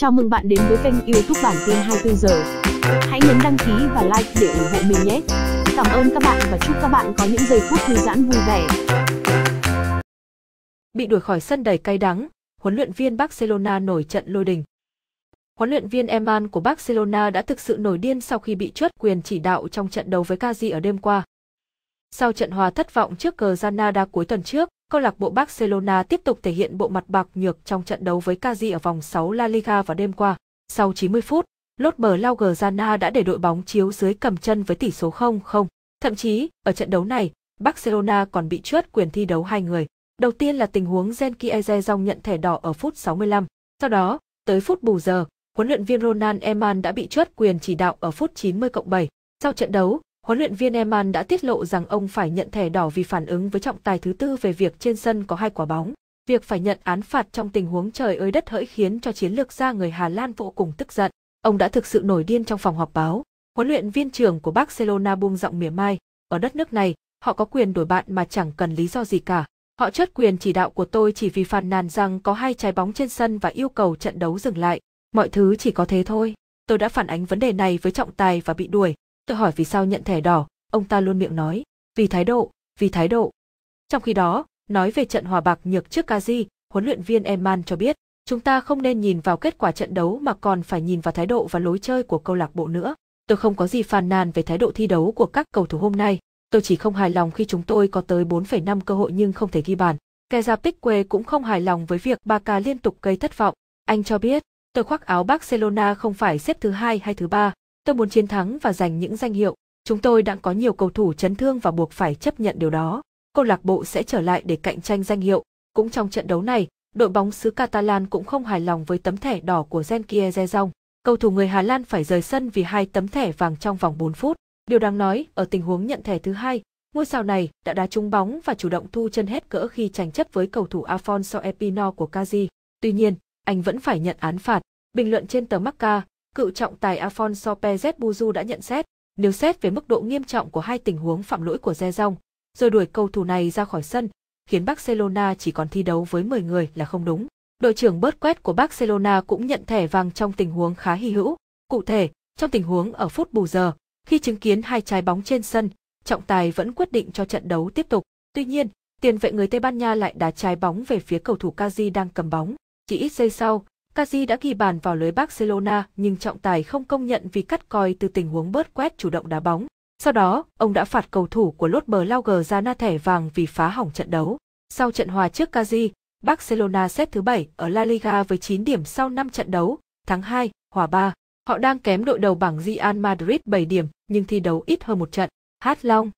Chào mừng bạn đến với kênh youtube bản tin 24 giờ. Hãy nhấn đăng ký và like để ủng hộ mình nhé. Cảm ơn các bạn và chúc các bạn có những giây phút thư giãn vui vẻ. Bị đuổi khỏi sân đầy cay đắng, huấn luyện viên Barcelona nổi trận lôi đình. Huấn luyện viên Eman của Barcelona đã thực sự nổi điên sau khi bị truất quyền chỉ đạo trong trận đấu với Cazi ở đêm qua. Sau trận hòa thất vọng trước Granada cuối tuần trước, câu lạc bộ Barcelona tiếp tục thể hiện bộ mặt bạc nhược trong trận đấu với Cazi ở vòng 6 La Liga vào đêm qua. Sau 90 phút, lốt bờ lao Granada đã để đội bóng chiếu dưới cầm chân với tỷ số 0-0. Thậm chí, ở trận đấu này, Barcelona còn bị truất quyền thi đấu hai người. Đầu tiên là tình huống Zenki dòng nhận thẻ đỏ ở phút 65. Sau đó, tới phút bù giờ, huấn luyện viên Ronald Eman đã bị truất quyền chỉ đạo ở phút 90 7. Sau trận đấu, huấn luyện viên Eman đã tiết lộ rằng ông phải nhận thẻ đỏ vì phản ứng với trọng tài thứ tư về việc trên sân có hai quả bóng. Việc phải nhận án phạt trong tình huống trời ơi đất hỡi khiến cho chiến lược gia người Hà Lan vô cùng tức giận. Ông đã thực sự nổi điên trong phòng họp báo. Huấn luyện viên trưởng của Barcelona buông giọng mỉa mai, ở đất nước này, họ có quyền đổi bạn mà chẳng cần lý do gì cả. Họ chốt quyền chỉ đạo của tôi chỉ vì phàn nàn rằng có hai trái bóng trên sân và yêu cầu trận đấu dừng lại. Mọi thứ chỉ có thế thôi. Tôi đã phản ánh vấn đề này với trọng tài và bị đuổi. Tôi hỏi vì sao nhận thẻ đỏ, ông ta luôn miệng nói, vì thái độ, vì thái độ. Trong khi đó, nói về trận hòa bạc nhược trước Kazi, huấn luyện viên Eman cho biết, chúng ta không nên nhìn vào kết quả trận đấu mà còn phải nhìn vào thái độ và lối chơi của câu lạc bộ nữa. Tôi không có gì phàn nàn về thái độ thi đấu của các cầu thủ hôm nay, tôi chỉ không hài lòng khi chúng tôi có tới 4,5 cơ hội nhưng không thể ghi bàn. Keza Pique cũng không hài lòng với việc Barca liên tục gây thất vọng. Anh cho biết, tôi khoác áo Barcelona không phải xếp thứ hai hay thứ ba, tôi muốn chiến thắng và giành những danh hiệu. Chúng tôi đã có nhiều cầu thủ chấn thương và buộc phải chấp nhận điều đó. Câu lạc bộ sẽ trở lại để cạnh tranh danh hiệu. Cũng trong trận đấu này, đội bóng xứ Catalan cũng không hài lòng với tấm thẻ đỏ của Genkie Zezong. Cầu thủ người Hà Lan phải rời sân vì hai tấm thẻ vàng trong vòng 4 phút. Điều đáng nói, ở tình huống nhận thẻ thứ hai, ngôi sao này đã đá trúng bóng và chủ động thu chân hết cỡ khi tranh chấp với cầu thủ Afonso Epino của Kazi. Tuy nhiên, anh vẫn phải nhận án phạt. Bình luận trên tờ Marca, cựu trọng tài Afonso Perez Buzu đã nhận xét, nếu xét về mức độ nghiêm trọng của hai tình huống phạm lỗi của Zezong, rồi đuổi cầu thủ này ra khỏi sân, khiến Barcelona chỉ còn thi đấu với 10 người là không đúng. Đội trưởng bớt quét của Barcelona cũng nhận thẻ vàng trong tình huống khá hy hữu. Cụ thể, trong tình huống ở phút bù giờ, khi chứng kiến hai trái bóng trên sân, trọng tài vẫn quyết định cho trận đấu tiếp tục. Tuy nhiên, tiền vệ người Tây Ban Nha lại đá trái bóng về phía cầu thủ Kazi đang cầm bóng. Chỉ ít giây sau, Kazi đã ghi bàn vào lưới Barcelona nhưng trọng tài không công nhận vì cắt coi từ tình huống bớt quét chủ động đá bóng. Sau đó, ông đã phạt cầu thủ của Lốt Bờ gờ ra na thẻ vàng vì phá hỏng trận đấu. Sau trận hòa trước Kazi, Barcelona xếp thứ 7 ở La Liga với 9 điểm sau 5 trận đấu, thắng 2, hòa 3. Họ đang kém đội đầu bảng Real Madrid 7 điểm nhưng thi đấu ít hơn một trận. Hát Long